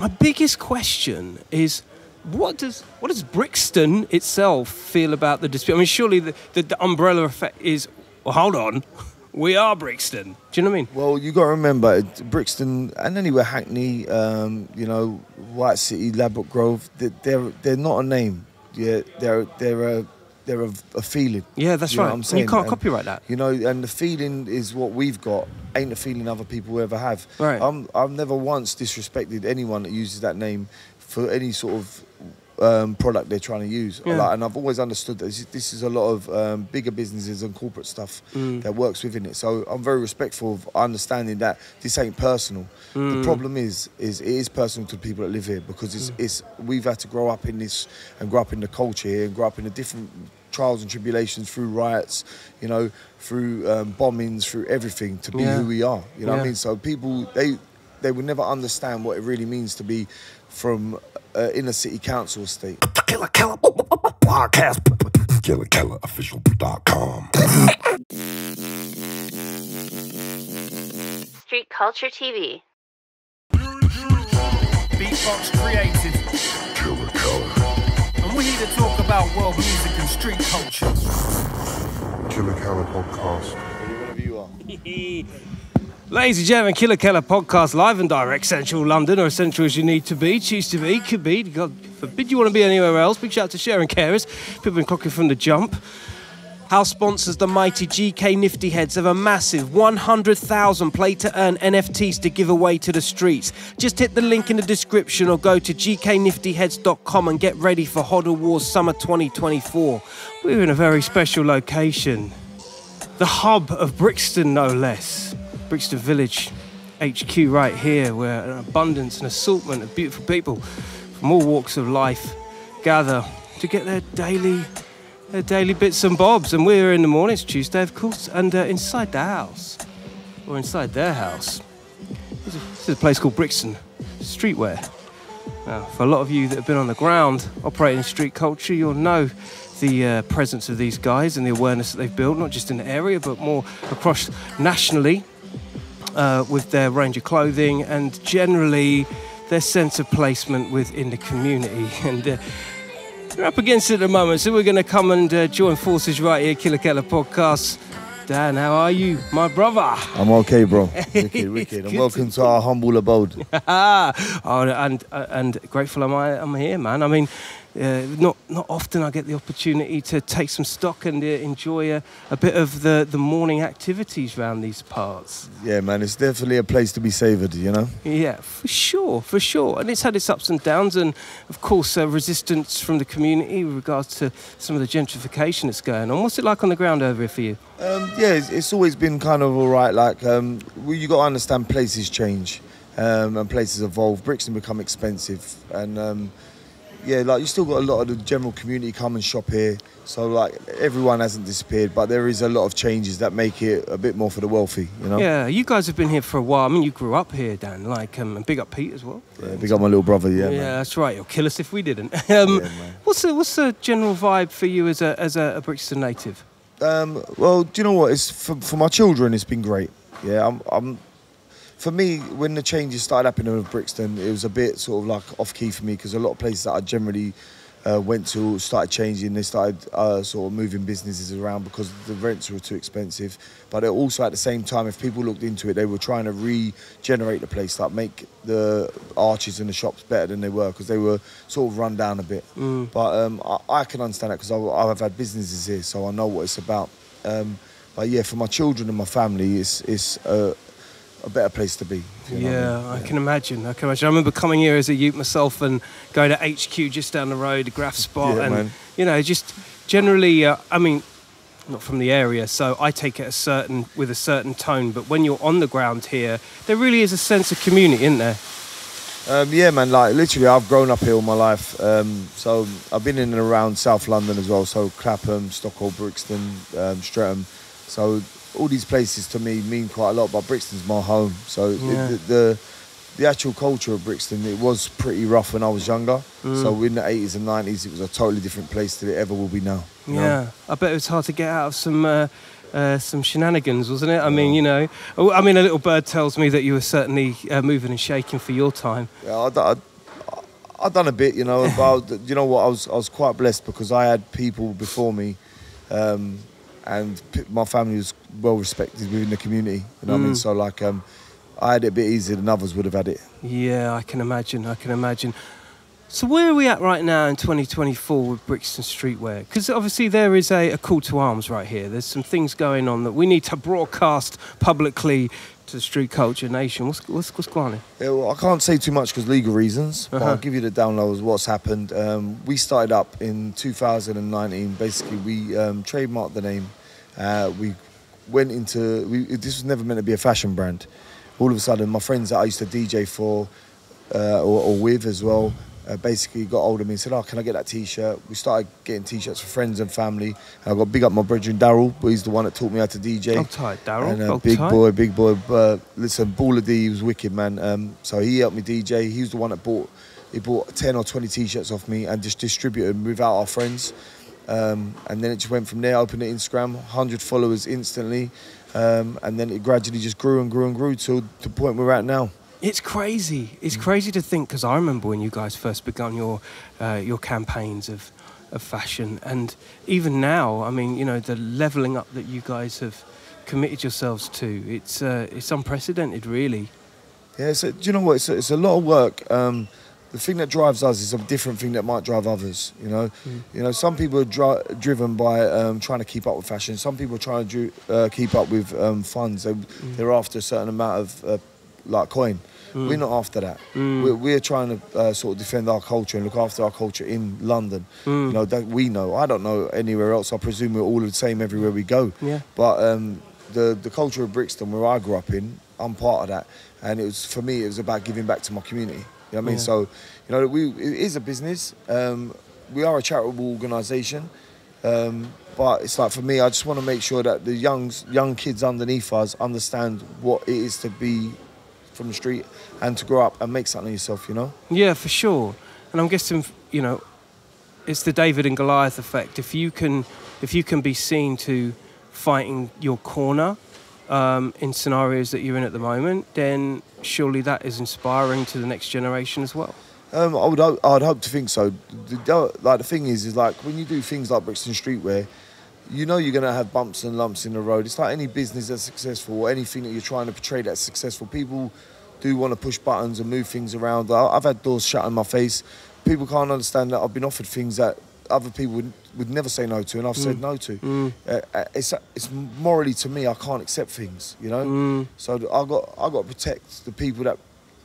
My biggest question is what does what does Brixton itself feel about the dispute? I mean, surely the, the, the umbrella effect is. Well, hold on, we are Brixton. Do you know what I mean? Well, you got to remember Brixton and anywhere Hackney, um, you know, White City, Ladbroke Grove. They're, they're they're not a name. Yeah, they're they're a they're a, a feeling. Yeah, that's You right. I'm saying? you can't And, copyright that. You know, and the feeling is what we've got. Ain't the feeling other people ever have. Right. I'm, I've never once disrespected anyone that uses that name for any sort of um, product they're trying to use. Yeah. Like, and I've always understood that this, this is a lot of um, bigger businesses and corporate stuff Mm. that works within it. So I'm very respectful of understanding that this ain't personal. Mm. The problem is, is it is personal to the people that live here because it's, it's we've had to grow up in this and grow up in the culture here and grow up in the different trials and tribulations through riots, you know, through um, bombings, through everything to be Yeah. who we are. You know what I mean? So people they they will never understand what it really means to be from uh, inner city council estate. Killa Kela podcast. KillaKelaOfficial.com. Street Culture TV. Beatbox created. Killa Kela. And we're here to talk about world music and street culture. Killa Kela podcast. Wherever you are. Ladies and gentlemen, Killa Kela podcast live and direct, central London, or as central as you need to be, choose to be, could be. God forbid you want to be anywhere else. Big shout out to Sharon Carers. People been clocking from the jump. House sponsors the mighty GK Nifty Heads have a massive 100,000 play to earn NFTs to give away to the streets. Just hit the link in the description or go to gkniftyheads.com and get ready for Hoddle Wars Summer 2024. We're in a very special location the hub of Brixton, no less. Brixton Village HQ, right here, where an abundance and assortment of beautiful people from all walks of life gather to get their daily, their daily bits and bobs. And we're in the morning, it's Tuesday, of course, and uh, inside the house, or inside their house, this is, this is a place called Brixton Streetwear. Now, for a lot of you that have been on the ground operating street culture, you'll know the uh, presence of these guys and the awareness that they've built, not just in the area, but more across nationally uh, with their range of clothing and generally their sense of placement within the community. And uh, we're up against it at the moment, so we're going to come and uh, join forces right here, Killa Kela Podcast. Dan, how are you, my brother? I'm okay, bro. Wicked, wicked. And welcome to our humble abode. oh, and uh, and grateful am I I'm here, man. I mean, uh, not not often I get the opportunity to take some stock and uh, enjoy a, a bit of the, the morning activities around these parts. Yeah, man, it's definitely a place to be savoured, you know? Yeah, for sure, for sure. And it's had its ups and downs, and of course, uh, resistance from the community with regards to some of the gentrification that's going on. What's it like on the ground over here for you? Um, yeah, it's, it's always been kind of all right. Like, um, well, you got to understand places change um, and places evolve. Bricks Brixton become expensive, and um, yeah, like you still got a lot of the general community come and shop here. So like everyone hasn't disappeared, but there is a lot of changes that make it a bit more for the wealthy. You know. Yeah, you guys have been here for a while. I mean, you grew up here, Dan. Like, um, and big up Pete as well. Yeah, big up my little brother. Yeah, Yeah, man. that's right. You'll kill us if we didn't. Um, Yeah, what's the what's the general vibe for you as a as a, a Brixton native? Um, well, do you know what? It's for, for my children. It's been great. Yeah, I'm, I'm. For me, when the changes started happening with Brixton, it was a bit sort of like off key for me because a lot of places that I generally uh, went to started changing. They started uh, sort of moving businesses around because the rents were too expensive. But also at the same time, if people looked into it, they were trying to regenerate the place, like make the arches and the shops better than they were because they were sort of run down a bit. But um, I, I can understand that because I've had businesses here, so I know what it's about. Um, but yeah, for my children and my family, it's it's a, a better place to be. you know what I yeah. I can imagine. I can imagine. I remember coming here as a youth myself and going to HQ just down the road, Graph Spot, Yeah, and man. you know, just generally. Uh, I mean, not from the area, so I take it a certain with a certain tone. But when you're on the ground here, there really is a sense of community, isn't there? Um, yeah, man. Like literally, I've grown up here all my life. Um, so I've been in and around South London as well. So Clapham, Stockwell, Brixton, um, Streatham. So all these places to me mean quite a lot. But Brixton's my home. So Yeah. the, the the actual culture of Brixton it was pretty rough when I was younger. Mm. So in the 80s and 90s, it was a totally different place than it ever will be now. you know? Yeah, I bet it was hard to get out of some uh, uh, some shenanigans, wasn't it? I mean, you know, oh, I mean, a little bird tells me that you were certainly uh, moving and shaking for your time. Yeah, I, I- I've done a bit, you know. but I you know what? I was I was quite blessed because I had people before me, um, and my family was well respected within the community. You know what I mean? So like, um, I had it a bit easier than others would have had it. Yeah, I can imagine. I can imagine. So where are we at right now in 2024 with Brixton Streetwear? Because obviously there is a, a call to arms right here. There's some things going on that we need to broadcast publicly to the street culture nation. What's what's, what's going on? Yeah, well, I can't say too much because legal reasons, but Uh-huh. I'll give you the downloads of what's happened. Um, we started up in 2019. Basically, we um, trademarked the name. Uh, we went into we, this was never meant to be a fashion brand. All of a sudden, my friends that I used to DJ for uh, or, or with as well. Uh, basically got hold of me and said, "Oh, can I get that T-shirt?" We started getting T-shirts for friends and family. And I got big up my brother Daryl, but he's the one that taught me how to DJ. Daryl. And, uh, big tight. boy, big boy. Uh, listen, Baller D, he was wicked, man. Um, so he helped me DJ. He was the one that bought, he bought 10 or 20 t-shirts off me and just distributed them without our friends. Um, and then it just went from there, opened the Instagram, 100 followers instantly. Um, and then it gradually just grew and grew and grew to the point we're at now. It's crazy. It's crazy to think because I remember when you guys first begun your uh, your campaigns of of fashion, and even now, I mean, you know, the leveling up that you guys have committed yourselves to. It's uh, it's unprecedented, really. Yeah, so, do you know what? It's a, it's a lot of work. Um, the thing that drives us is a different thing that might drive others. You know, you know, some people are dri- driven by um, trying to keep up with fashion. Some people are trying to uh, keep up with um, funds. They, They're after a certain amount of uh, like coin. We're not after that. We're, we're trying to uh, sort of defend our culture and look after our culture in London. You know that we know. I don't know anywhere else. I presume we're all the same everywhere we go. Yeah. But um, the the culture of Brixton, where I grew up in, I'm part of that, and it was for me. It was about giving back to my community. You know what I mean? Yeah. So, you know, we it is a business. Um, we are a charitable organisation, um, but it's like for me, I just want to make sure that the young young kids underneath us understand what it is to be from the street and to grow up and make something of yourself. You know? Yeah, for sure. And I'm guessing, you know, it's the David and Goliath effect. If you can, if you can be seen to fighting your corner um, in scenarios that you're in at the moment, then surely that is inspiring to the next generation as well. Um, I would I'd hope to think so. The, like the thing is, is like when you do things like Brixton Streetwear, you know you're gonna have bumps and lumps in the road. It's like any business that's successful or anything that you're trying to portray that's successful. People do want to push buttons and move things around. I've had doors shut in my face. People can't understand that I've been offered things that other people would, would never say no to, and I've said no to. Uh, uh, it's it's morally to me, I can't accept things, you know. So I got I got to protect the people that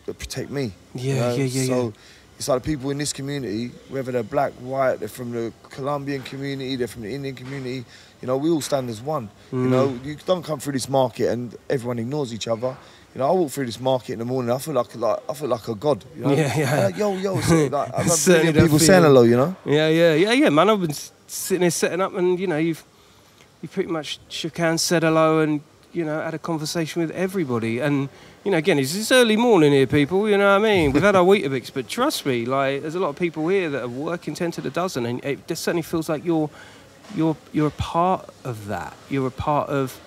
that protect me. you Yeah, know? yeah, yeah, So yeah. it's like the people in this community, whether they're black, white, they're from the Colombian community, they're from the Indian community, you know, we all stand as one. Mm. You know, you don't come through this market and everyone ignores each other. You know, I walk through this market in the morning, I feel like like I feel like a god. You know? Yeah, yeah. Like, yo, yo, so, like, I've had Certainly million that people saying hello. You know. Yeah, yeah, yeah, yeah, man. I've been sitting here setting up, and you know, you've you pretty much shook hands, said hello, and you know, had a conversation with everybody. And you know, again, it's this early morning here, people. You know what I mean? We've had our Weetabix, but trust me, like, there's a lot of people here that are working ten to the dozen, and it just certainly feels like you're you're you're a part of that. You're a part of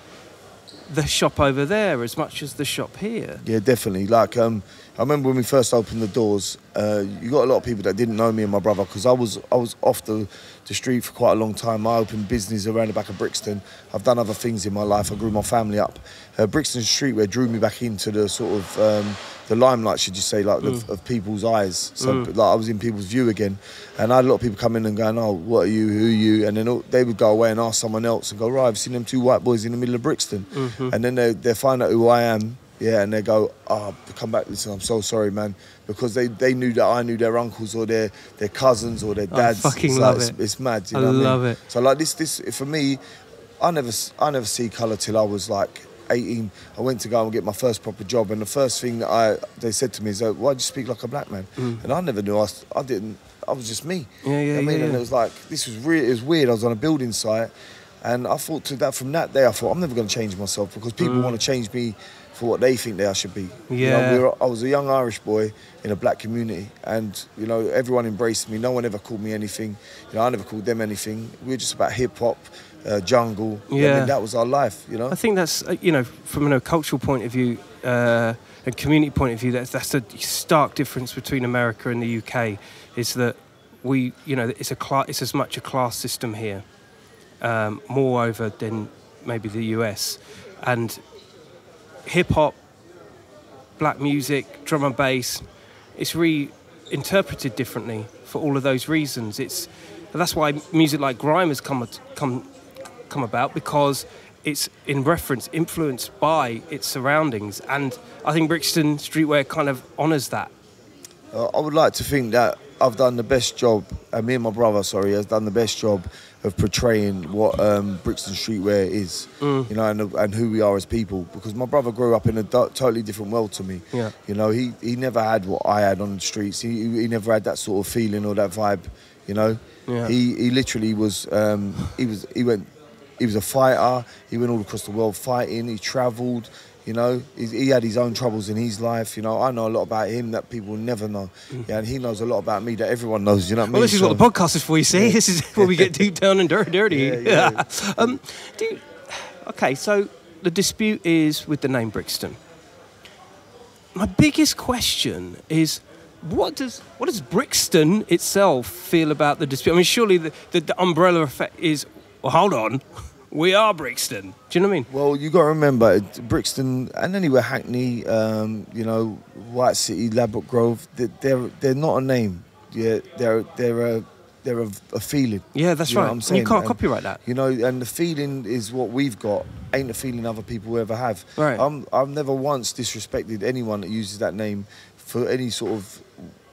the shop over there as much as the shop here. Yeah, definitely. Like, um, I remember when we first opened the doors, uh, you got a lot of people that didn't know me and my brother because I was I was off the, the street for quite a long time. I opened business around the back of Brixton. I've done other things in my life. I grew my family up. Uh, Brixton Streetwear drew me back into the sort of um, the limelight, should you say, like of, of people's eyes. So like I was in people's view again, and I had a lot of people come in and going, "Oh, what are you? Who are you?" And then all, they would go away and ask someone else and go, "Right, I've seen them two white boys in the middle of Brixton," and then they they find out who I am. Yeah, and they go, oh, come back. Listen, I'm so sorry, man, because they, they knew that I knew their uncles or their, their cousins or their dads. I fucking It's love like, it. It's, it's mad. You I know what I mean? love it. So like this this for me, I never I never see colour till I was like 18. I went to go and get my first proper job, and the first thing that I they said to me is, "Why do you speak like a black man?" And I never knew I, I didn't. I was just me. Mm. Yeah, You know yeah, I mean, yeah, and it was like this was weird. It was weird. I was on a building site, and I thought to that from that day, I thought I'm never going to change myself because people want to change me for what they think they should be. You know. Yeah. we were- I was a young Irish boy in a black community, and you know everyone embraced me. No one ever called me anything. You know, I never called them anything. We were just about hip hop, uh, jungle. I Yeah. mean, that was our life. You know. I think that's uh, you know from a cultural point of view, uh, and community point of view, that's that's the stark difference between America and the UK. Is that we, you know, it's a it's as much a class system here, um, moreover than maybe the US, and hip hop, black music, drum and bass, it's reinterpreted differently for all of those reasons. It's that's why music like grime has come come come about because it's in reference, influenced by its surroundings, and I think Brixton Streetwear kind of honours that. Uh, I would like to think that I've done the best job, and me and my brother, sorry, has done the best job of portraying what um, Brixton streetwear is, Mm. you know, and, and who we are as people. Because my brother grew up in a do- totally different world to me. Yeah. You know, he, he never had what I had on the streets. He, he never had that sort of feeling or that vibe. You know, Yeah. he he literally was um, he was he went he was a fighter. He went all across the world fighting. He travelled. You know, he, he had his own troubles in his life. You know, I know a lot about him that people never know. Yeah, and he knows a lot about me that everyone knows. You know what I mean? Mm. Well, this is what the podcast is for. You see, this is where we get deep down and dirty. dirty. Yeah, yeah. um, do you- okay, so the dispute is with the name Brixton. My biggest question is, what does what does Brixton itself feel about the dispute? I mean, surely the, the, the umbrella effect is. Well, hold on, we are Brixton. Do you know what I mean? Well, you got to remember Brixton and anywhere Hackney, um, you know, White City, Ladbroke Grove. They're, they're they're not a name. Yeah, they're they're a they're a, a feeling. Yeah, that's You know right. what I'm And saying? you can't And, copyright that. You know, and the feeling is what we've got. Ain't the feeling other people ever have. Right. I'm, I've never once disrespected anyone that uses that name for any sort of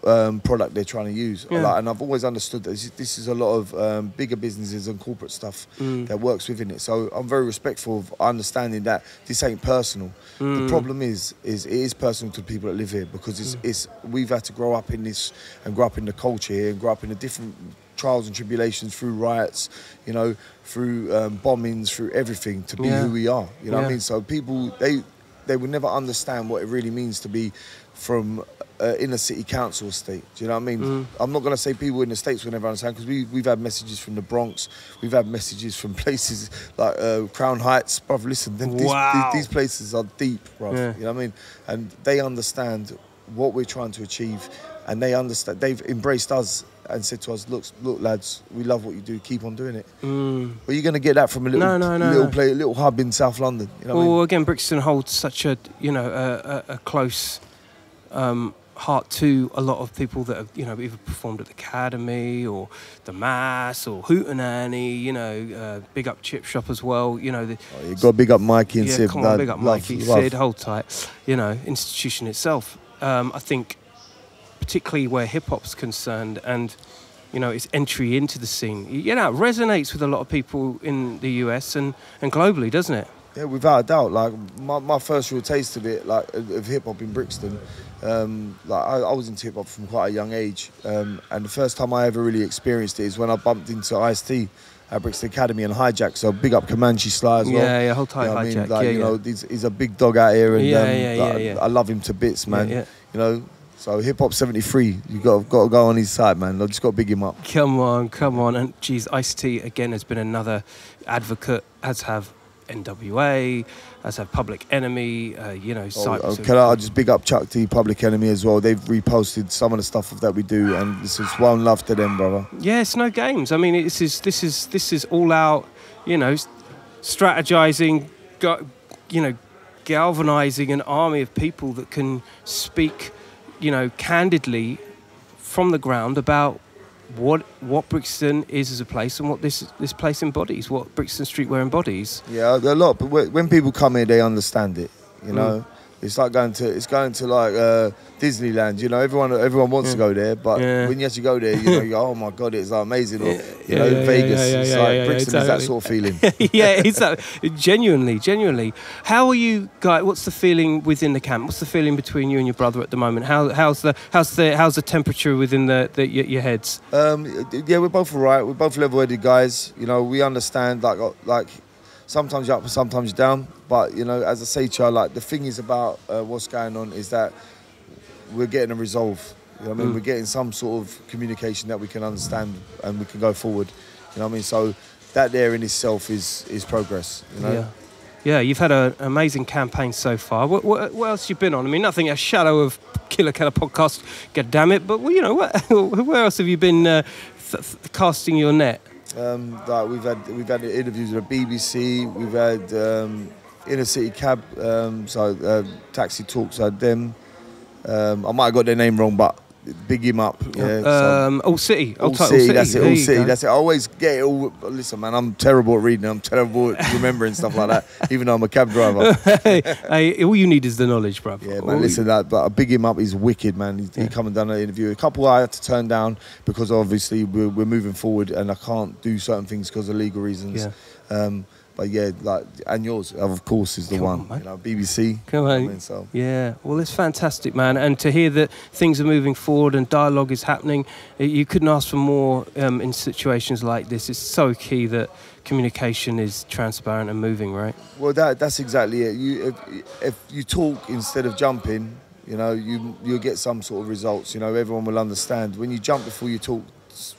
um, product they're trying to use. Yeah. Like, and I've always understood that this, this is a lot of um, bigger businesses and corporate stuff Mm. that works within it. So I'm very respectful of understanding that this ain't personal. Mm. The problem is, is it is personal to the people that live here because it's, it's we've had to grow up in this and grow up in the culture here and grow up in the different trials and tribulations through riots, you know, through um, bombings, through everything to be Yeah. who we are. You know what I mean? So people they they will never understand what it really means to be from uh, in a city council estate. Do you know what I mean? Mm. I'm not going to say people in the states will never understand because we we've had messages from the Bronx, we've had messages from places like uh, Crown Heights, bruv. Listen, th- these, Wow. these, these places are deep, bruv. Yeah. You know what I mean? And they understand what we're trying to achieve, and they understand. They've embraced us and said to us, "Look, look, lads, we love what you do. Keep on doing it." Mm. Well, you're going to get that from a little, No, no, no, little no. play, little hub in South London. You know what I mean? again, Brixton holds such a you know a, a, a close um, heart to a lot of people that have you know either performed at the Academy or the Mass or Hootenanny. You know, uh, big up Chip Shop as well. You know, the, Oh, you got big up Mikey and yeah, Sid. come on, big up Mikey, love. Sid, hold tight. You know, institution itself. Um, I think, particularly where hip hop's concerned, and you know, its entry into the scene, you know, it resonates with a lot of people in the US and, and globally, doesn't it? Yeah, without a doubt. Like my, my first real taste of it, like of, hip hop in Brixton, um, like I, I was into hip hop from quite a young age, um, and the first time I ever really experienced it is when I bumped into Ice T at Brixton Academy and Hijack. So big up Kamanchi Sly as well. Yeah, yeah, hold tight, You know what I Hijack. mean? Like, yeah, you yeah. know, he's, he's a big dog out here, and Yeah, um, yeah, like, yeah, yeah. I love him to bits, man. yeah. You know, so hip hop seventy three, you got got to go on his side, man. I just got to big him up. Come on, come on. And geez, Ice T again has been another advocate, as have NWA, as have Public Enemy, uh, you know, Oh, oh, can I just big up Chuck D, Public Enemy as well? They've reposted some of the stuff that we do, and this is one love to them, brother. Yeah, it's no games. I mean, this is this is this is all out, you know, strategizing, you know, galvanizing an army of people that can speak, you know, candidly from the ground about what what Brixton is as a place and what this this place embodies, what Brixton Streetwear embodies. Yeah, a lot. But when people come here, they understand it. You Mm. know, it's like going to it's going to like uh, Disneyland. You know, everyone everyone wants to go there, but Yeah. when you actually go there, you know, you go, oh my god, it's like amazing. Or Yeah, you know, yeah, yeah, Vegas, yeah, yeah, it's yeah, like yeah, yeah, Brixton is that sort of feeling. yeah, it's that, genuinely, genuinely. How are you guys? What's the feeling within the camp? What's the feeling between you and your brother at the moment? How, how's the how's the how's the temperature within the, the your, your heads? Um, yeah, we're both alright. We're both level-headed guys. You know, we understand like uh, like sometimes you're up and sometimes you're down. But you know, as I say to you, like the thing is about uh, what's going on is that we're getting a resolve. You know what I mean? Mm. We're getting some sort of communication that we can understand and we can go forward. You know what I mean? So that there in itself is is progress. You know. Yeah. Yeah, you've had an amazing campaign so far. What, what, what else you been on? I mean, nothing a shadow of Killa Kela podcast. God damn it! But well, you know, what, where else have you been uh, th- th- casting your net? Um, like we've had we've had interviews with the BBC. We've had um, inner city cab, um, so uh, taxi talks. Had them. Um, I might have got their name wrong, but big him up. Yeah. so- Um, All City. all Old Tight city, that's it. All city, go. that's it. I always get it all. Listen, man, I'm terrible at reading. I'm terrible at remembering stuff like that. Even though I'm a cab driver. hey, hey, all you need is the knowledge, bruv. Yeah, All man. Listen, that, but I big him up. He's wicked, man. He, he come and done an interview. A couple I had to turn down because obviously we're, we're moving forward, and I can't do certain things because of legal reasons. Um, but yeah, like and yours, of course, is the Come one. on, you know, BBC. Come I on. mean, so Yeah, well, it's fantastic, man. And to hear that things are moving forward and dialogue is happening, you couldn't ask for more um, in situations like this. It's so key that communication is transparent and moving, right? Well, that that's exactly it. You if, if you talk instead of jumping, you know, you you'll get some sort of results. You know, everyone will understand. When you jump before you talk,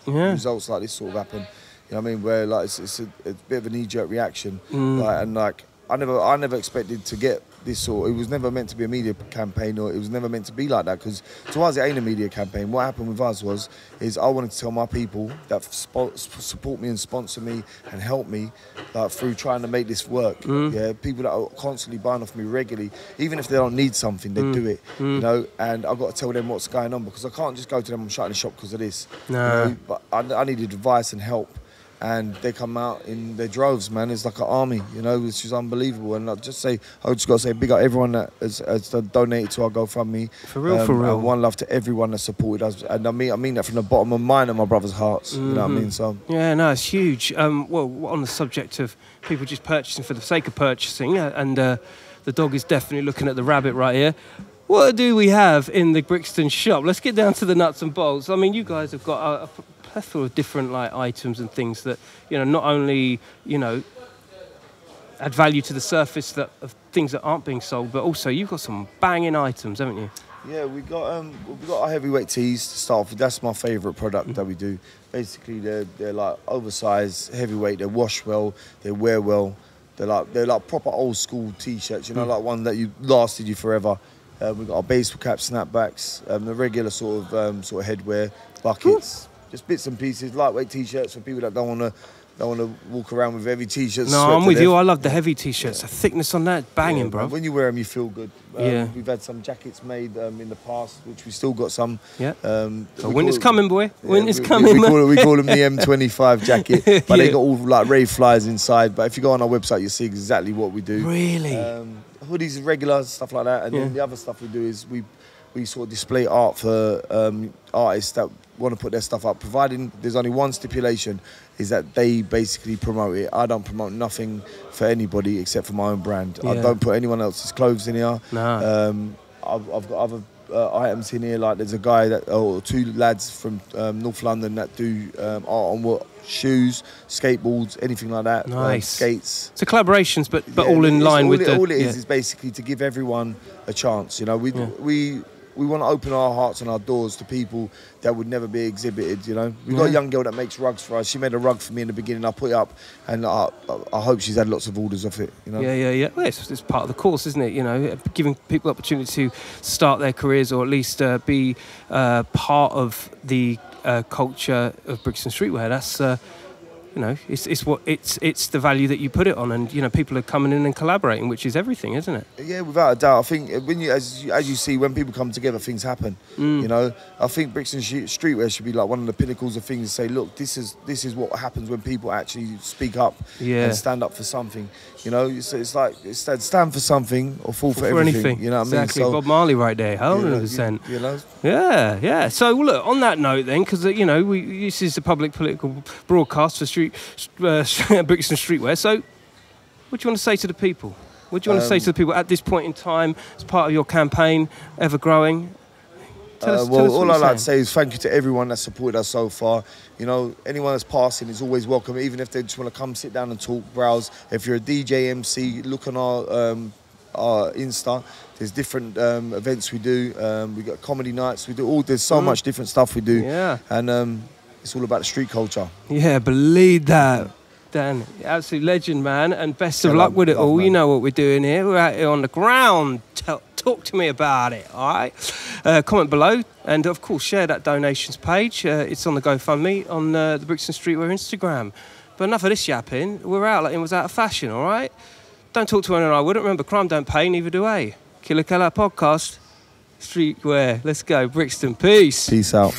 Yeah. results like this sort of happen. You know what I mean? Where like it's, it's a, a bit of a knee jerk reaction, Mm. like, and like I never I never expected to get this sort. It was never meant to be a media campaign, or it was never meant to be like that. Because to us, it ain't a media campaign. What happened with us was, is I wanted to tell my people that support me and sponsor me and help me, like through trying to make this work. Mm. Yeah, people that are constantly buying off me regularly, even if they don't need something, they do it. You know, and I've got to tell them what's going on because I can't just go to them and shutting the shop because of this. you Nah. know, but I, I needed advice and help. And they come out in their droves, man. It's like an army, you know, which is unbelievable. And I just say, I just got to say, big up everyone that has, has donated to our GoFundMe. For real, for real. One love to everyone that supported us. And I mean, I mean that from the bottom of mine and my brother's hearts. You know what I Mm-hmm. mean? So, Yeah, no, it's huge. Um, well, on the subject of people just purchasing for the sake of purchasing, and uh, the dog is definitely looking at the rabbit right here. What do we have in the Brixton shop? Let's get down to the nuts and bolts. I mean, you guys have got a, a plethora of different like items and things that you know not only you know add value to the surface that of things that aren't being sold, but also you've got some banging items, haven't you? Yeah, we got um, we got our heavyweight tees to start off with. That's my favourite product that we do. Basically, they're they're like oversized, heavyweight. They wash well, they wear well. They're like they're like proper old school t-shirts. You know, like one that you lasted you forever. Uh, we got our baseball cap snapbacks, um, the regular sort of um, sort of headwear, buckets, just bits and pieces, lightweight t-shirts for people that don't want to don't want to walk around with heavy t-shirts. No, I'm with you. I love the heavy t-shirts. The thickness on that, banging, Yeah, bro. When you wear them, you feel good. Um, Yeah. We've had some jackets made um, in the past, which we still got some. Yeah. Um, So winter's coming, boy. yeah, Winter's we- coming, We, call, it, we call them the M25 jacket, but Yeah. they got all like Ray flies inside. But if you go on our website, you'll see exactly what we do. Really? Um, hoodies, regular stuff like that, and Yeah. then the other stuff we do is we we sort of display art for um, artists that want to put their stuff up. Providing there's only one stipulation, is that they basically promote it. I don't promote nothing for anybody except for my own brand. I don't put anyone else's clothes in here. Nah. Um, I've, I've got other uh, items in here. Like there's a guy that, or two lads from um, North London that do um, art on what shoes, skateboards, anything like that. um, Nice. skates. So collaborations, but but Yeah, all in line all with it, the. all it is yeah. is basically to give everyone a chance. You know, we Yeah. we we want to open our hearts and our doors to people that would never be exhibited. You know, we got a young girl that makes rugs for us. She made a rug for me in the beginning. I put it up, and I, I hope she's had lots of orders of it. You know. Yeah, yeah, yeah. Well, it's, it's part of the course, isn't it? You know, giving people opportunity to start their careers or at least uh, be uh, part of the uh, culture of Brixton streetwear. That's, uh, you know, it's, it's what it's it's the value that you put it on, and you know, people are coming in and collaborating, which is everything, isn't it? Yeah, without a doubt. I think when you as you, as you see when people come together, things happen. Mm. You know, I think Brixton Street- Streetwear should be like one of the pinnacles of things. To say, look, this is this is what happens when people actually speak up Yeah. and stand up for something. You know, it's, it's like it's stand- stand for something or fall for, For everything. anything, You know what exactly. I mean? Bob Marley, right there, hundred know, percent. You, you know, Yeah, yeah. So look, on that note, then, because you know, we this is a public political broadcast for street uh, Brixton streetwear. So, what do you want to say to the people? What do you want to say Um, to the people at this point in time, as part of your campaign, ever growing? Tell us, Uh, well, all you're I like to say is thank you to everyone that supported us so far. You know, anyone that's passing is always welcome, even if they just want to come sit down and talk, browse. If you're a DJ, MC, look on our um, our Insta. There's different um, events we do. Um, we got comedy nights. We do all. There's so Mm. much different stuff we do, Yeah, and um, it's all about the street culture. yeah. Believe that. Dan, absolute legend, man, and best of Yeah, luck with it all. You know what we're doing here. We're out here on the ground. Tell, talk to me about it, all right? Uh, comment below, and of course, share that donations page. Uh, it's on the GoFundMe on uh, the Brixton Streetwear Instagram. But enough of this yapping. We're out like it was out of fashion, all right? Don't talk to anyone I wouldn't. Remember, crime don't pay, neither do I. Killa Kela podcast, streetwear. Let's go, Brixton. Peace. Peace out.